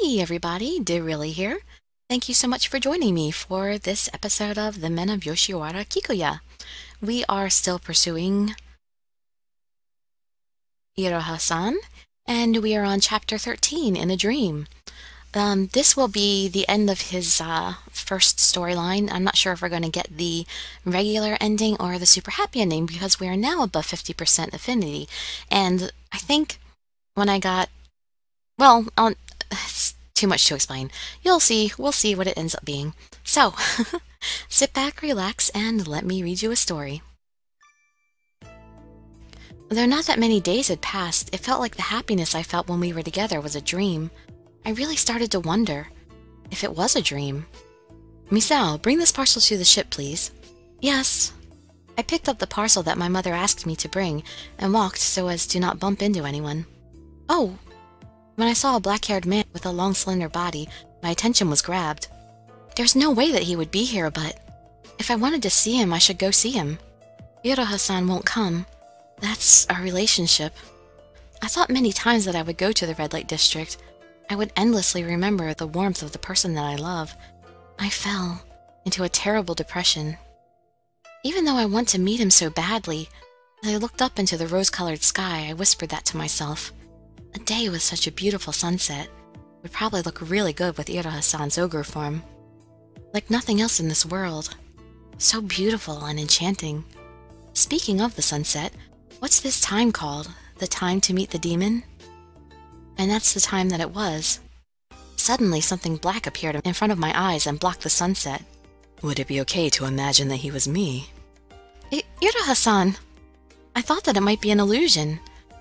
Hey everybody, Dirili here. Thank you so much for joining me for this episode of The Men of Yoshiwara Kikuya. We are still pursuing Iroha-san, and we are on chapter 13, In a Dream. Um, this will be the end of his uh, first storyline. I'm not sure if we're going to get the regular ending or the super happy ending because we are now above 50% affinity. And I think when I got, well, um, it's too much to explain. You'll see. We'll see what it ends up being. So, sit back, relax, and let me read you a story. Though not that many days had passed, it felt like the happiness I felt when we were together was a dream. I really started to wonder if it was a dream. Misao, bring this parcel to the ship, please. Yes. I picked up the parcel that my mother asked me to bring and walked so as to not bump into anyone. Oh! When I saw a black-haired man with a long, slender body, my attention was grabbed. There's no way that he would be here, but if I wanted to see him, I should go see him. Iroha-san won't come. That's our relationship. I thought many times that I would go to the red light district. I would endlessly remember the warmth of the person that I love. I fell into a terrible depression. Even though I want to meet him so badly, as I looked up into the rose-colored sky, I whispered that to myself. A day with such a beautiful sunset would probably look really good with Iroha-san's ogre form. Like nothing else in this world. So beautiful and enchanting. Speaking of the sunset, what's this time called? The time to meet the demon? And that's the time that it was. Suddenly something black appeared in front of my eyes and blocked the sunset. Would it be okay to imagine that he was me? I Iroha-san! I thought that it might be an illusion.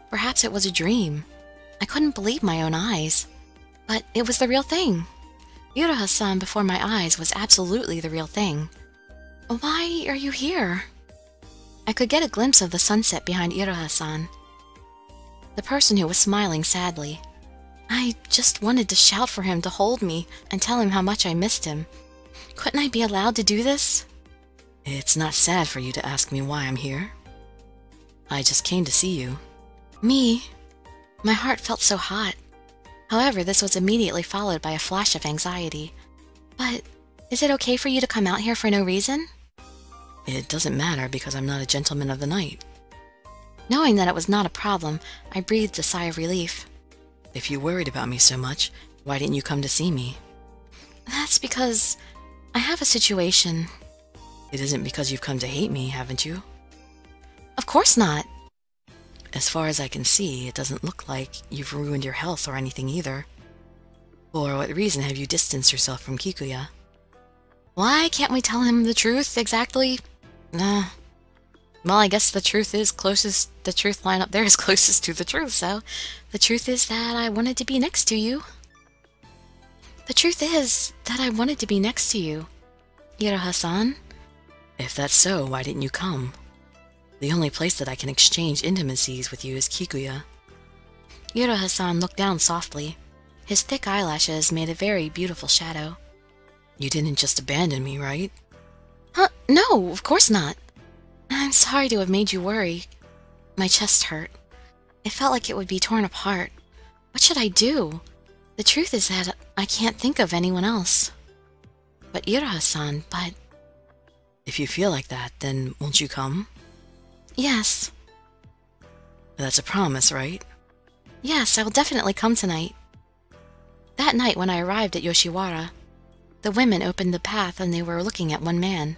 Perhaps it was a dream. I couldn't believe my own eyes. But it was the real thing. Iroha-san before my eyes was absolutely the real thing. Why are you here? I could get a glimpse of the sunset behind Iroha-san. The person who was smiling sadly. I just wanted to shout for him to hold me and tell him how much I missed him. Couldn't I be allowed to do this? It's not sad for you to ask me why I'm here. I just came to see you. Me? My heart felt so hot. However, this was immediately followed by a flash of anxiety. But is it okay for you to come out here for no reason? It doesn't matter because I'm not a gentleman of the night. Knowing that it was not a problem, I breathed a sigh of relief. If you worried about me so much, why didn't you come to see me? That's because I have a situation. It isn't because you've come to hate me, haven't you? Of course not. As far as I can see, it doesn't look like you've ruined your health or anything either. For what reason have you distanced yourself from Kikuya? Why can't we tell him the truth exactly? Nah. Well, I guess the truth is closest, the truth line up there is closest to the truth, so the truth is that I wanted to be next to you. The truth is that I wanted to be next to you, Iroha-san. If that's so, why didn't you come? The only place that I can exchange intimacies with you is Kikuya. Iroha-san looked down softly. His thick eyelashes made a very beautiful shadow. You didn't just abandon me, right? Huh? No, of course not. I'm sorry to have made you worry. My chest hurt. It felt like it would be torn apart. What should I do? The truth is that I can't think of anyone else. But Iroha-san, but... If you feel like that, then won't you come? Yes. That's a promise, right? Yes, I will definitely come tonight. That night when I arrived at Yoshiwara, the women opened the path and they were looking at one man.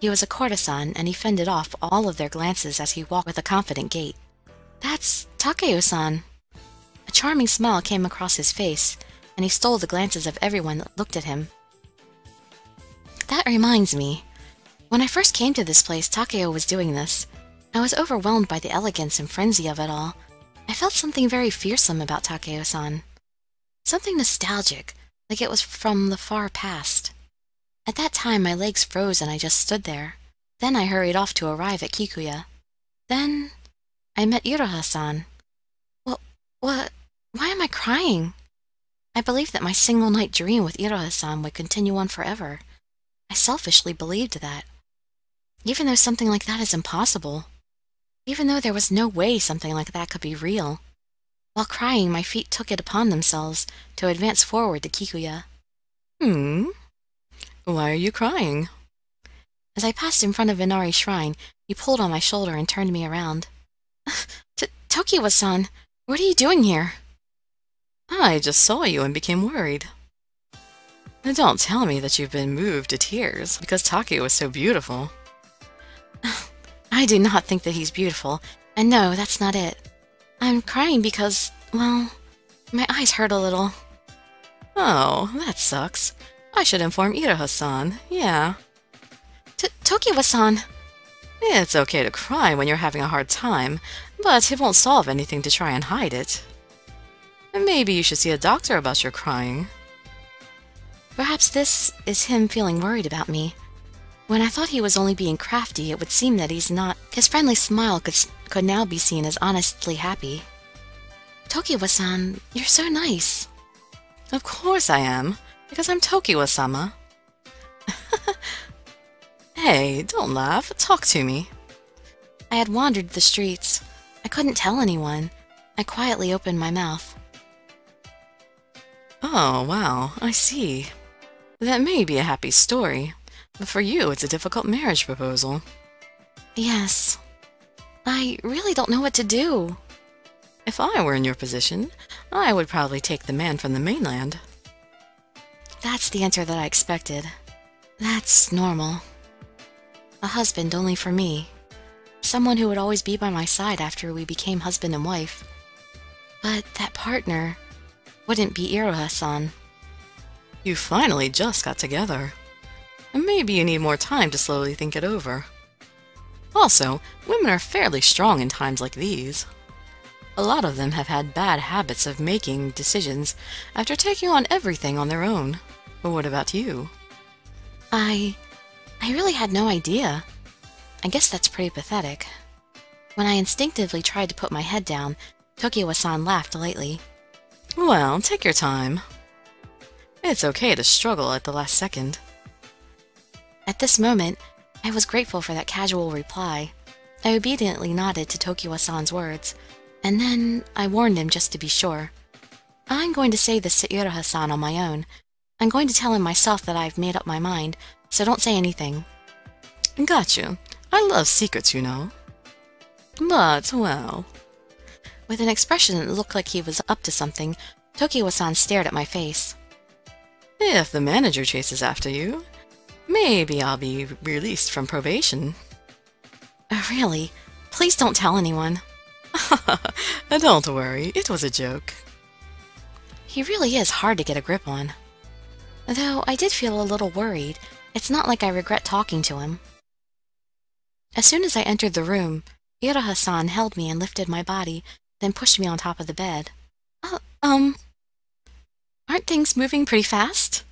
He was a courtesan, and he fended off all of their glances as he walked with a confident gait. That's Takeo-san. A charming smile came across his face, and he stole the glances of everyone that looked at him. That reminds me. When I first came to this place, Takeo was doing this. I was overwhelmed by the elegance and frenzy of it all. I felt something very fearsome about Takeo-san. Something nostalgic, like it was from the far past. At that time, my legs froze and I just stood there. Then I hurried off to arrive at Kikuya. Then I met Iroha-san. What, what, why am I crying? I believed that my single night dream with Iroha-san would continue on forever. I selfishly believed that. Even though something like that is impossible. Even though there was no way something like that could be real. While crying, my feet took it upon themselves to advance forward to Kikuya. Hmm? Why are you crying? As I passed in front of Inari's shrine, he pulled on my shoulder and turned me around. Tokiwa-san, what are you doing here? I just saw you and became worried. don't tell me that you've been moved to tears because Taki was so beautiful. I do not think that he's beautiful, and no, that's not it. I'm crying because, well, my eyes hurt a little. Oh, that sucks. I should inform Iroha-san, yeah. Tokiwa-san! It's okay to cry when you're having a hard time, but it won't solve anything to try and hide it. Maybe you should see a doctor about your crying. Perhaps this is him feeling worried about me. When I thought he was only being crafty, it would seem that he's not. His friendly smile could, could now be seen as honestly happy. Tokiwa-san, you're so nice. Of course I am, because I'm Tokiwa-sama. hey, don't laugh. Talk to me. I had wandered the streets. I couldn't tell anyone. I quietly opened my mouth. Oh, wow, I see. That may be a happy story, but for you it's a difficult marriage proposal. Yes. I really don't know what to do. If I were in your position, I would probably take the man from the mainland. That's the answer that I expected. That's normal. A husband only for me. Someone who would always be by my side after we became husband and wife. But that partner wouldn't be Iroha-san. You finally just got together. Maybe you need more time to slowly think it over. Also, women are fairly strong in times like these. A lot of them have had bad habits of making decisions after taking on everything on their own. But what about you? I... I really had no idea. I guess that's pretty pathetic. When I instinctively tried to put my head down, Tokiwa-san laughed lightly. Well, take your time. It's okay to struggle at the last second. At this moment, I was grateful for that casual reply. I obediently nodded to Tokiwa-san's words, and then I warned him just to be sure. I'm going to say this to Iroha-san on my own. I'm going to tell him myself that I've made up my mind, so don't say anything. Got you. I love secrets, you know. But, well, with an expression that looked like he was up to something, Tokiwa-san stared at my face. If the manager chases after you, maybe I'll be released from probation. Uh, really? Please don't tell anyone. don't worry, it was a joke. He really is hard to get a grip on. Though I did feel a little worried. It's not like I regret talking to him. As soon as I entered the room, Iroha-san held me and lifted my body, then pushed me on top of the bed. Uh, um, aren't things moving pretty fast?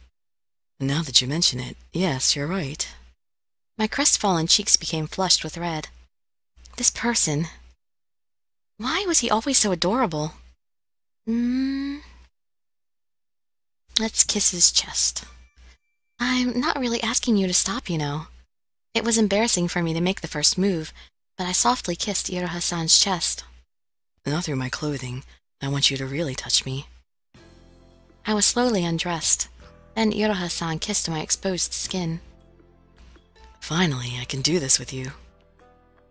Now that you mention it, yes, you're right. My crestfallen cheeks became flushed with red. This person. Why was he always so adorable? Hmm. Let's kiss his chest. I'm not really asking you to stop, you know. It was embarrassing for me to make the first move, but I softly kissed Iroha-san's chest. Not through my clothing. I want you to really touch me. I was slowly undressed. Then Iroha-san kissed my exposed skin. Finally, I can do this with you.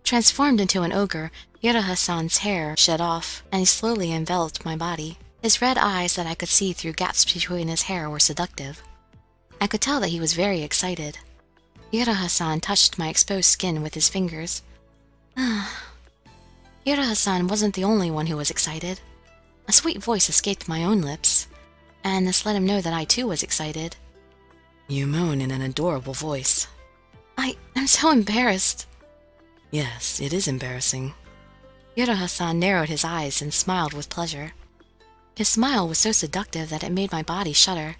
Transformed into an ogre, Iroha-san's hair shed off, and he slowly enveloped my body. His red eyes that I could see through gaps between his hair were seductive. I could tell that he was very excited. Iroha-san touched my exposed skin with his fingers. Ah, Iroha-san wasn't the only one who was excited. A sweet voice escaped my own lips, and this let him know that I too was excited. You moan in an adorable voice. I am so embarrassed. Yes, it is embarrassing. Iroha-san narrowed his eyes and smiled with pleasure. His smile was so seductive that it made my body shudder.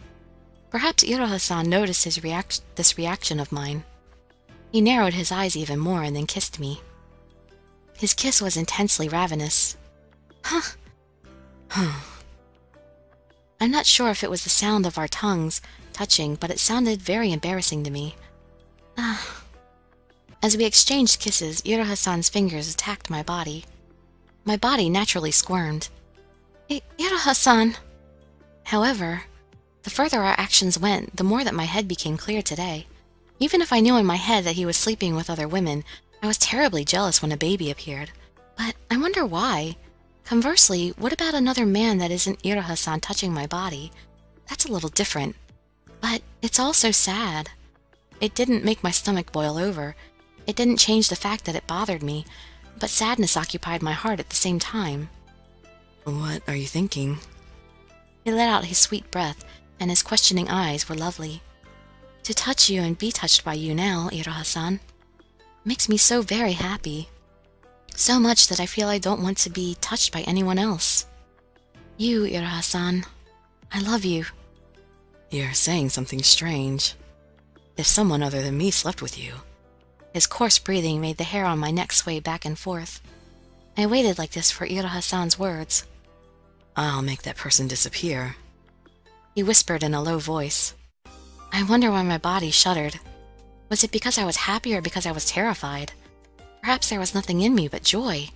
Perhaps Iroha-san noticed his this reaction of mine. He narrowed his eyes even more and then kissed me. His kiss was intensely ravenous. Huh. Huh. I'm not sure if it was the sound of our tongues touching, but it sounded very embarrassing to me. Ah. As we exchanged kisses, Iroha-san's fingers attacked my body. My body naturally squirmed. Iroha-san. However, the further our actions went, the more that my head became clear today. Even if I knew in my head that he was sleeping with other women, I was terribly jealous when a baby appeared. But I wonder why. Conversely, what about another man that isn't Iroha-san touching my body? That's a little different. But it's all so sad. It didn't make my stomach boil over. It didn't change the fact that it bothered me, but sadness occupied my heart at the same time. What are you thinking? He let out his sweet breath, and his questioning eyes were lovely. To touch you and be touched by you now, Iroha-san, makes me so very happy. So much that I feel I don't want to be touched by anyone else. You, Iroha-san, I love you. You're saying something strange. If someone other than me slept with you. His coarse breathing made the hair on my neck sway back and forth. I waited like this for Iroha-san's words. I'll make that person disappear. He whispered in a low voice. I wonder why my body shuddered. Was it because I was happy or because I was terrified? Perhaps there was nothing in me but joy.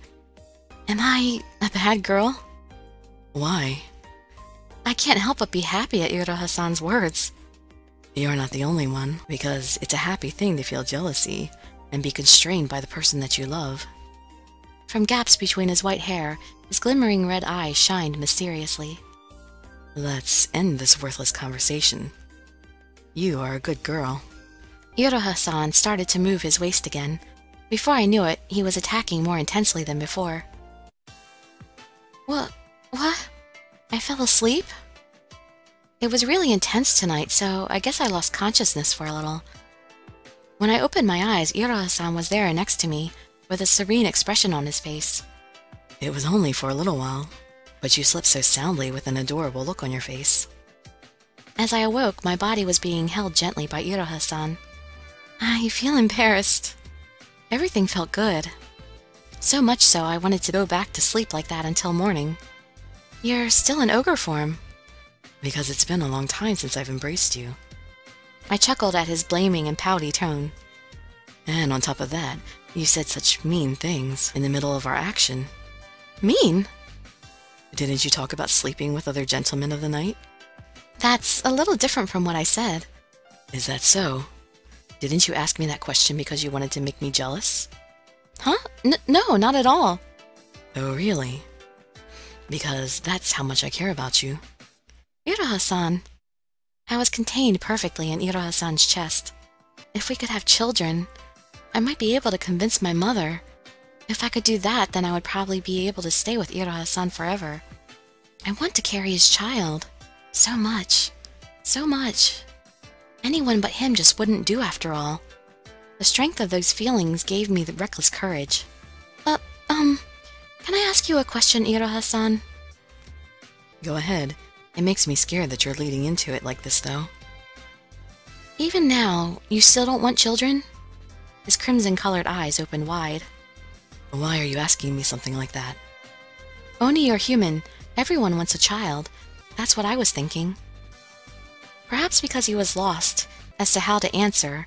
Am I a bad girl? Why? I can't help but be happy at Iroha-san's words. You're not the only one, because it's a happy thing to feel jealousy and be constrained by the person that you love. From gaps between his white hair, his glimmering red eyes shined mysteriously. Let's end this worthless conversation. You are a good girl. Iroha-san started to move his waist again. Before I knew it, he was attacking more intensely than before. What? What? I fell asleep? It was really intense tonight, so I guess I lost consciousness for a little. When I opened my eyes, Iroha-san was there next to me, with a serene expression on his face. It was only for a little while, but you slept so soundly with an adorable look on your face. As I awoke, my body was being held gently by Iroha-san. I feel embarrassed. Everything felt good. So much so I wanted to go back to sleep like that until morning. You're still in ogre form. Because it's been a long time since I've embraced you. I chuckled at his blaming and pouty tone. And on top of that, you said such mean things in the middle of our action. Mean? Didn't you talk about sleeping with other gentlemen of the night? That's a little different from what I said. Is that so? Didn't you ask me that question because you wanted to make me jealous? Huh? N no, not at all. Oh, really? because that's how much I care about you. Iroha-san. I was contained perfectly in Iroha-san's chest. If we could have children, I might be able to convince my mother. If I could do that, then I would probably be able to stay with Iroha-san forever. I want to carry his child. So much. So much. Anyone but him just wouldn't do after all. The strength of those feelings gave me the reckless courage. Uh, um, can I ask you a question, Iroha-san? Go ahead. It makes me scared that you're leading into it like this, though. Even now, you still don't want children? His crimson-colored eyes opened wide. Why are you asking me something like that? Oni, you're human. Everyone wants a child. That's what I was thinking. Perhaps because he was lost as to how to answer,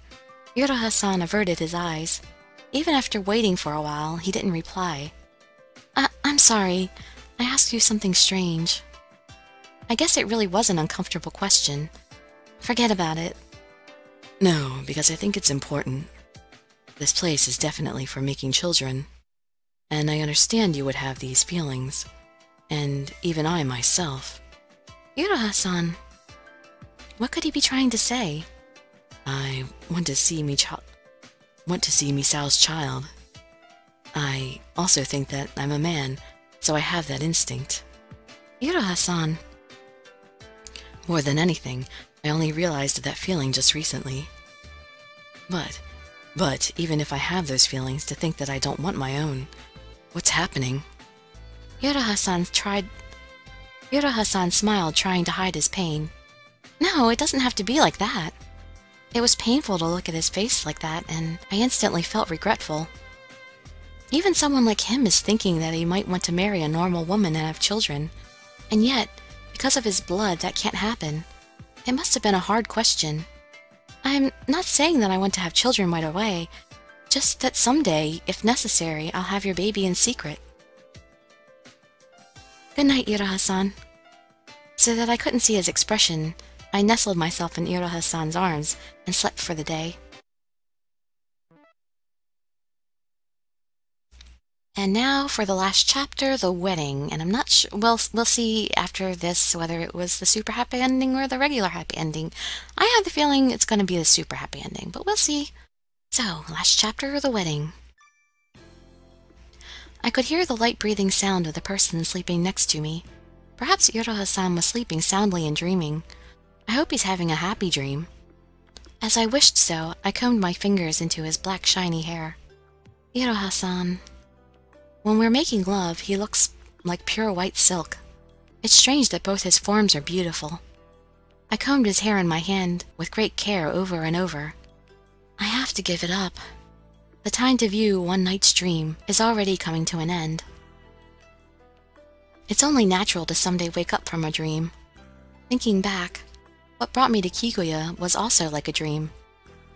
Iroha-san averted his eyes. Even after waiting for a while, he didn't reply. I I'm sorry. I asked you something strange. I guess it really was an uncomfortable question. Forget about it. No, because I think it's important. This place is definitely for making children. And I understand you would have these feelings. And even I myself. Iroha-san. What could he be trying to say? I want to see me child want to see Misao's child. I also think that I'm a man, so I have that instinct. Iroha-san. More than anything, I only realized that feeling just recently. But, but, even if I have those feelings, to think that I don't want my own, what's happening? Iroha-san tried... Iroha-san smiled, trying to hide his pain. No, it doesn't have to be like that. It was painful to look at his face like that, and I instantly felt regretful. Even someone like him is thinking that he might want to marry a normal woman and have children. And yet, because of his blood, that can't happen. It must have been a hard question. I'm not saying that I want to have children right away, just that someday, if necessary, I'll have your baby in secret. Good night, Iroha-san. So that I couldn't see his expression, I nestled myself in Iroha-san's arms and slept for the day. And now for the last chapter, the wedding. And I'm not sure. We'll we'll see after this whether it was the super happy ending or the regular happy ending. I have the feeling it's going to be the super happy ending, but we'll see. So, last chapter, the wedding. I could hear the light breathing sound of the person sleeping next to me. Perhaps Iroha-san was sleeping soundly and dreaming. I hope he's having a happy dream. As I wished so, I combed my fingers into his black shiny hair. Iroha-san. When we're making love, he looks like pure white silk. It's strange that both his forms are beautiful. I combed his hair in my hand with great care over and over. I have to give it up. The time to view one night's dream is already coming to an end. It's only natural to someday wake up from a dream. Thinking back, what brought me to Kikuya was also like a dream.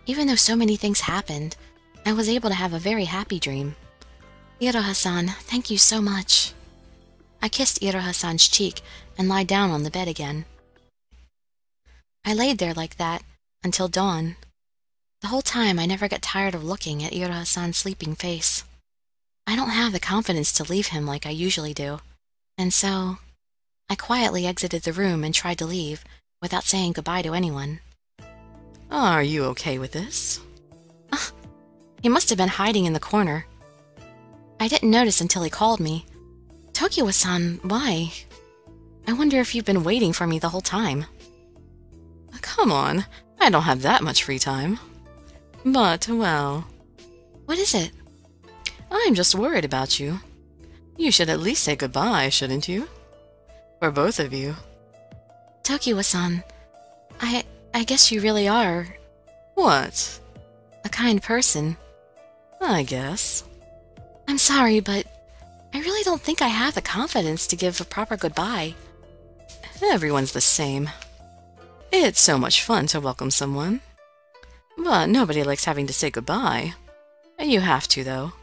Even though so many things happened, I was able to have a very happy dream. Iroha-san, thank you so much. I kissed Iroha-san's cheek and lied down on the bed again. I laid there like that until dawn. The whole time I never got tired of looking at Iroha-san's sleeping face. I don't have the confidence to leave him like I usually do, and so I quietly exited the room and tried to leave without saying goodbye to anyone. Are you okay with this? Uh, he must have been hiding in the corner. I didn't notice until he called me. Tokiwa-san, why? I wonder if you've been waiting for me the whole time. Come on, I don't have that much free time. But, well... What is it? I'm just worried about you. You should at least say goodbye, shouldn't you? For both of you. Tokiwa-san, I... I guess you really are... What? A kind person. I guess. I'm sorry, but I really don't think I have the confidence to give a proper goodbye. Everyone's the same. It's so much fun to welcome someone. But nobody likes having to say goodbye. You have to, though.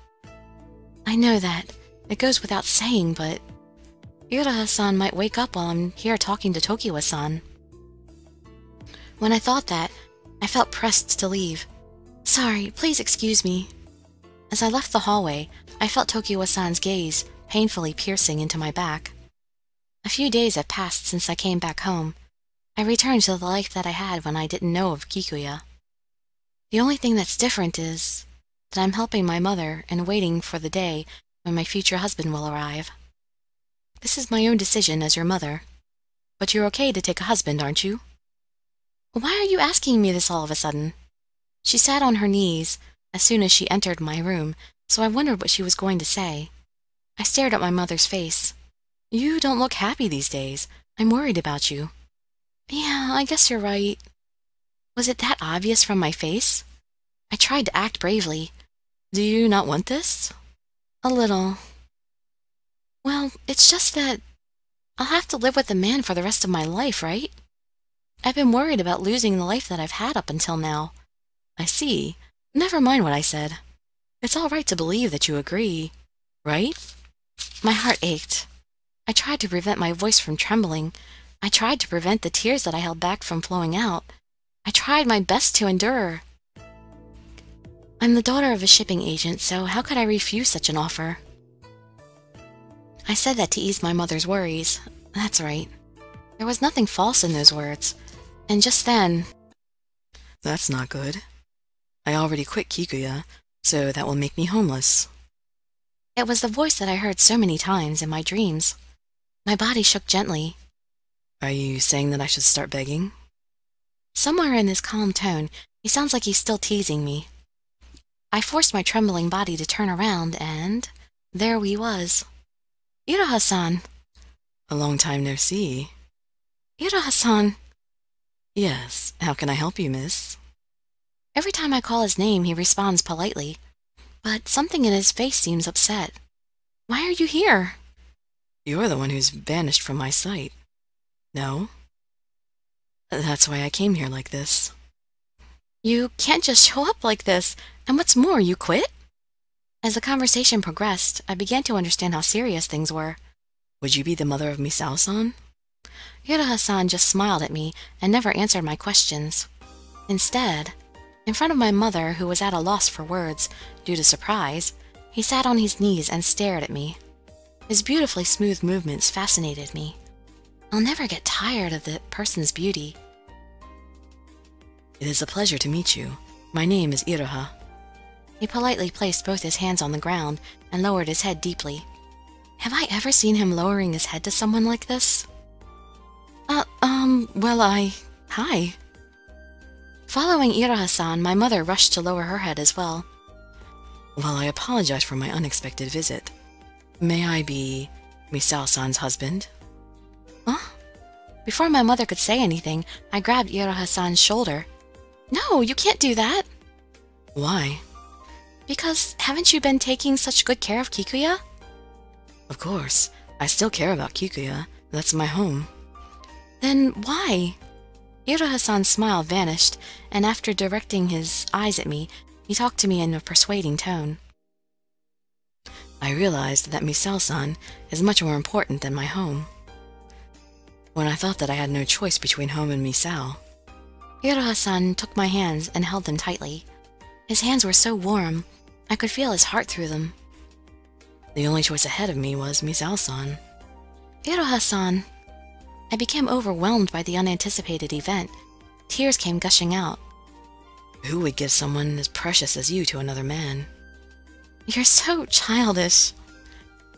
I know that. It goes without saying, but... Iroha-san might wake up while I'm here talking to Tokiwa-san. When I thought that, I felt pressed to leave. Sorry, please excuse me. As I left the hallway, I felt Tokiwa-san's gaze painfully piercing into my back. A few days have passed since I came back home. I returned to the life that I had when I didn't know of Kikuya. The only thing that's different is that I'm helping my mother and waiting for the day when my future husband will arrive. This is my own decision as your mother. But you're okay to take a husband, aren't you? Why are you asking me this all of a sudden? She sat on her knees as soon as she entered my room so I wondered what she was going to say. I stared at my mother's face. You don't look happy these days. I'm worried about you. Yeah, I guess you're right. Was it that obvious from my face? I tried to act bravely. Do you not want this? A little. Well, it's just that I'll have to live with a man for the rest of my life, right? I've been worried about losing the life that I've had up until now. I see. Never mind what I said. It's all right to believe that you agree, right? My heart ached. I tried to prevent my voice from trembling. I tried to prevent the tears that I held back from flowing out. I tried my best to endure. I'm the daughter of a shipping agent, so how could I refuse such an offer? I said that to ease my mother's worries. That's right. There was nothing false in those words. And just then... That's not good. I already quit Kikuya, so that will make me homeless. It was the voice that I heard so many times in my dreams. My body shook gently. Are you saying that I should start begging? Somewhere in his calm tone, he sounds like he's still teasing me. I forced my trembling body to turn around, and there we was. Iroha-san. A long time no see. Iroha-san. Yes, how can I help you, miss? Every time I call his name, he responds politely, but something in his face seems upset. Why are you here? You're the one who's vanished from my sight. No? That's why I came here like this. You can't just show up like this. And what's more, you quit? As the conversation progressed, I began to understand how serious things were. Would you be the mother of Misao-san? Iroha-san just smiled at me and never answered my questions. Instead, in front of my mother, who was at a loss for words due to surprise, he sat on his knees and stared at me. His beautifully smooth movements fascinated me. I'll never get tired of the person's beauty. It is a pleasure to meet you. My name is Iroha. He politely placed both his hands on the ground and lowered his head deeply. Have I ever seen him lowering his head to someone like this? Uh, um, well, I... Hi. Following Ira-san, my mother rushed to lower her head as well. Well, I apologize for my unexpected visit. May I be Misao-san's husband? Huh? Before my mother could say anything, I grabbed Ira-san's shoulder. No, you can't do that. Why? Because haven't you been taking such good care of Kikuya? Of course. I still care about Kikuya. That's my home. Then why? Iroha-san's smile vanished, and after directing his eyes at me, he talked to me in a persuading tone. I realized that Misao-san is much more important than my home. When I thought that I had no choice between home and Misao. Iroha-san took my hands and held them tightly. His hands were so warm, I could feel his heart through them. The only choice ahead of me was Misao-san. Iroha-san. I became overwhelmed by the unanticipated event. Tears came gushing out. Who would give someone as precious as you to another man? You're so childish.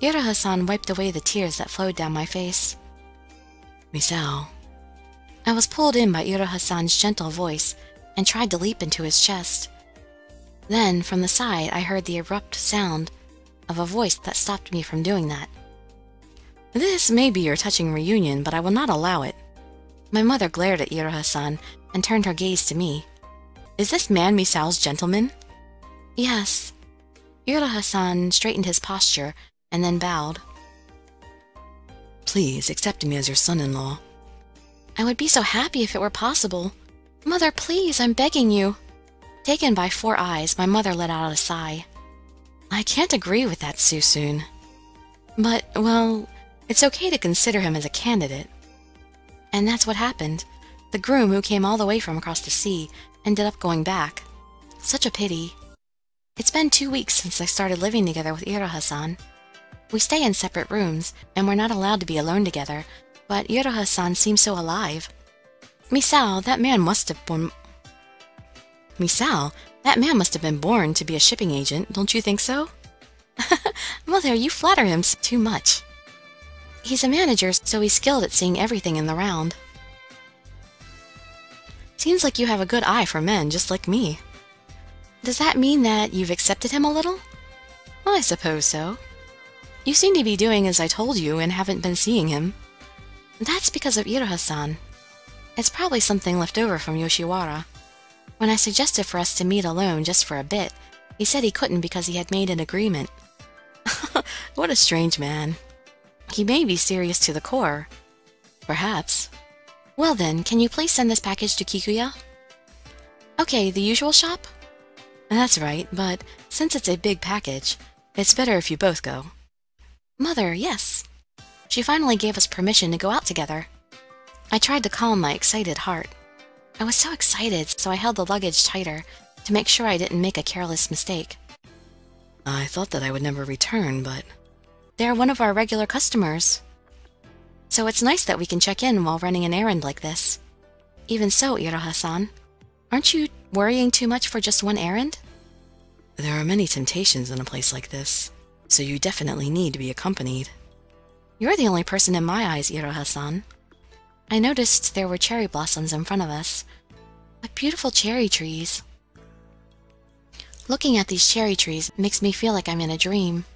Iroha-san wiped away the tears that flowed down my face. Misao. I was pulled in by Iroha-san's gentle voice and tried to leap into his chest. Then, from the side, I heard the abrupt sound of a voice that stopped me from doing that. This may be your touching reunion, but I will not allow it. My mother glared at Iroha-san and turned her gaze to me. Is this man Misao's gentleman? Yes. Iroha-san straightened his posture and then bowed. Please accept me as your son-in-law. I would be so happy if it were possible. Mother, please, I'm begging you. Taken by four eyes, my mother let out a sigh. I can't agree with that so soon. But, well, it's okay to consider him as a candidate. And that's what happened. The groom, who came all the way from across the sea, ended up going back. Such a pity. It's been two weeks since I started living together with Iroha-san. We stay in separate rooms, and we're not allowed to be alone together, but Iroha-san seems so alive. Misao, that man must have been... Misao, that man must have been born to be a shipping agent, don't you think so? Mother, you flatter him too much. He's a manager, so he's skilled at seeing everything in the round. Seems like you have a good eye for men, just like me. Does that mean that you've accepted him a little? I suppose so. You seem to be doing as I told you and haven't been seeing him. That's because of Iroha-san. It's probably something left over from Yoshiwara. When I suggested for us to meet alone just for a bit, he said he couldn't because he had made an agreement. what a strange man. He may be serious to the core. Perhaps. Well then, can you please send this package to Kikuya? Okay, the usual shop? That's right, but since it's a big package, it's better if you both go. Mother, yes. She finally gave us permission to go out together. I tried to calm my excited heart. I was so excited, so I held the luggage tighter to make sure I didn't make a careless mistake. I thought that I would never return, but... They're one of our regular customers. So it's nice that we can check in while running an errand like this. Even so, Iroha-san, aren't you worrying too much for just one errand? There are many temptations in a place like this, so you definitely need to be accompanied. You're the only person in my eyes, Iroha-san. I noticed there were cherry blossoms in front of us. Beautiful cherry trees. Looking at these cherry trees makes me feel like I'm in a dream.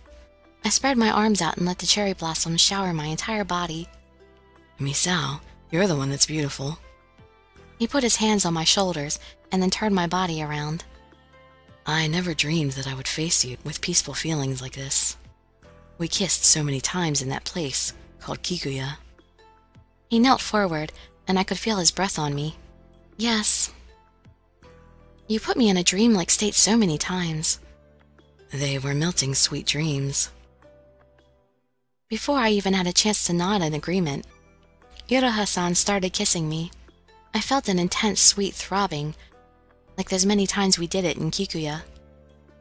I spread my arms out and let the cherry blossoms shower my entire body. Misao, you're the one that's beautiful. He put his hands on my shoulders and then turned my body around. I never dreamed that I would face you with peaceful feelings like this. We kissed so many times in that place called Kikuya. He knelt forward, and I could feel his breath on me. Yes. You put me in a dream-like state so many times. They were melting sweet dreams. Before I even had a chance to nod in agreement, Iroha-san started kissing me. I felt an intense, sweet throbbing, like those many times we did it in Kikuya.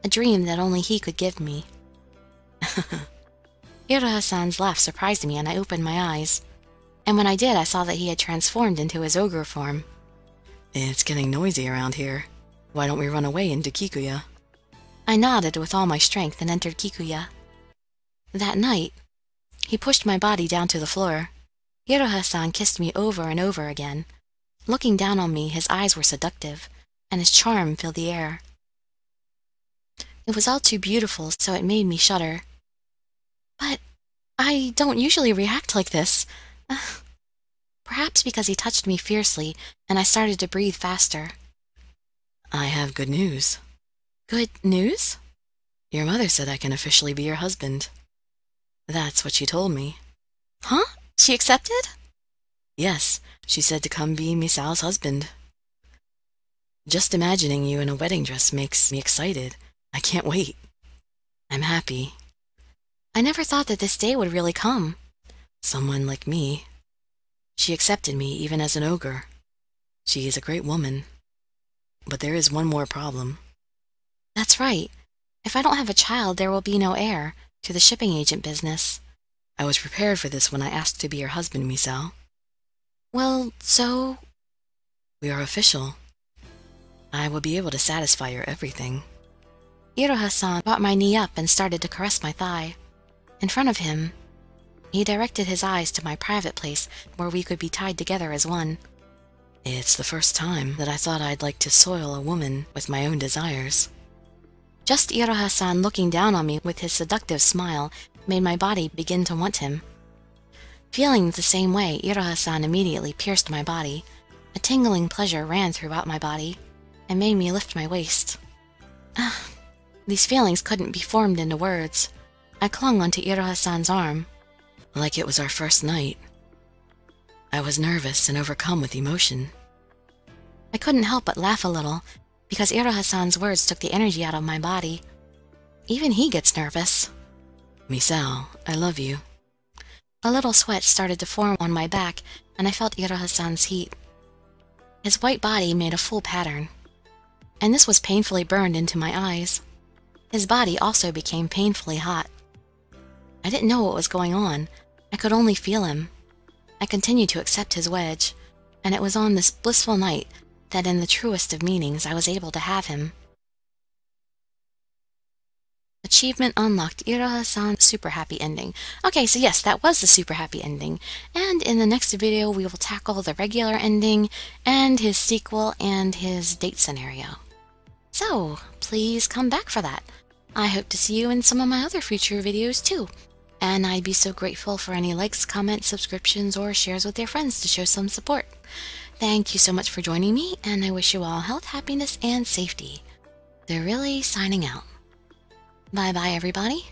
A dream that only he could give me. Iroha-san's laugh surprised me and I opened my eyes. And when I did, I saw that he had transformed into his ogre form. It's getting noisy around here. Why don't we run away into Kikuya? I nodded with all my strength and entered Kikuya. That night, he pushed my body down to the floor. Iroha-san kissed me over and over again. Looking down on me, his eyes were seductive, and his charm filled the air. It was all too beautiful, so it made me shudder. But I don't usually react like this. Perhaps because he touched me fiercely, and I started to breathe faster. I have good news. Good news? Your mother said I can officially be your husband. That's what she told me. Huh? She accepted? Yes, she said to come be Misao's husband. Just imagining you in a wedding dress makes me excited. I can't wait. I'm happy. I never thought that this day would really come. Someone like me. She accepted me even as an ogre. She is a great woman. But there is one more problem. That's right. If I don't have a child, there will be no heir to the shipping agent business. I was prepared for this when I asked to be your husband, Misao. Well, so? We are official. I will be able to satisfy your everything. Iroha-san brought my knee up and started to caress my thigh. In front of him, he directed his eyes to my private place where we could be tied together as one. It's the first time that I thought I'd like to soil a woman with my own desires. Just Iroha-san looking down on me with his seductive smile made my body begin to want him. Feeling the same way, Iroha-san immediately pierced my body. A tingling pleasure ran throughout my body and made me lift my waist. Ah, these feelings couldn't be formed into words. I clung onto Iroha-san's arm. Like it was our first night. I was nervous and overcome with emotion. I couldn't help but laugh a little, because Iroha-san's words took the energy out of my body. Even he gets nervous. Misao, I love you. A little sweat started to form on my back, and I felt Iroha-san's heat. His white body made a full pattern, and this was painfully burned into my eyes. His body also became painfully hot. I didn't know what was going on. I could only feel him. I continued to accept his wedge, and it was on this blissful night that in the truest of meanings I was able to have him. Achievement unlocked. Iroha-san super happy ending. Okay, so yes, that was the super happy ending. And in the next video, we will tackle the regular ending and his sequel and his date scenario. So, please come back for that. I hope to see you in some of my other future videos too. And I'd be so grateful for any likes, comments, subscriptions, or shares with your friends to show some support. Thank you so much for joining me, and I wish you all health, happiness, and safety. Dirili signing out. Bye bye, everybody.